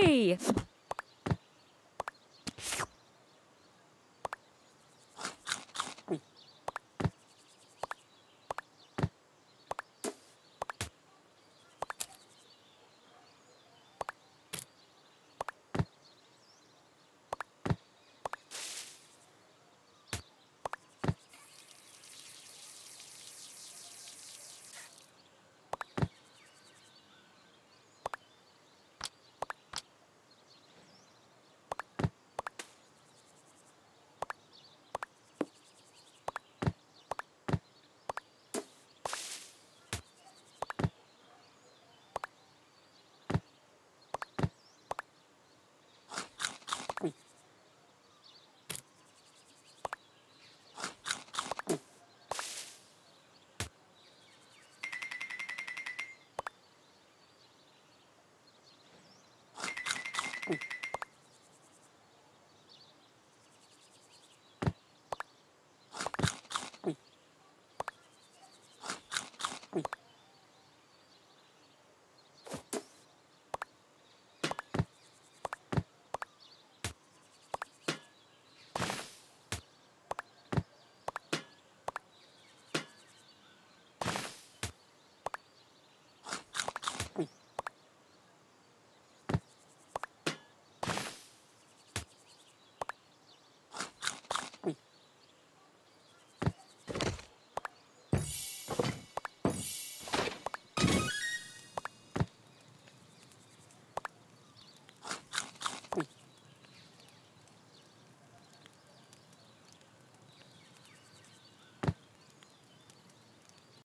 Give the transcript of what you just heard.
boy! Mm.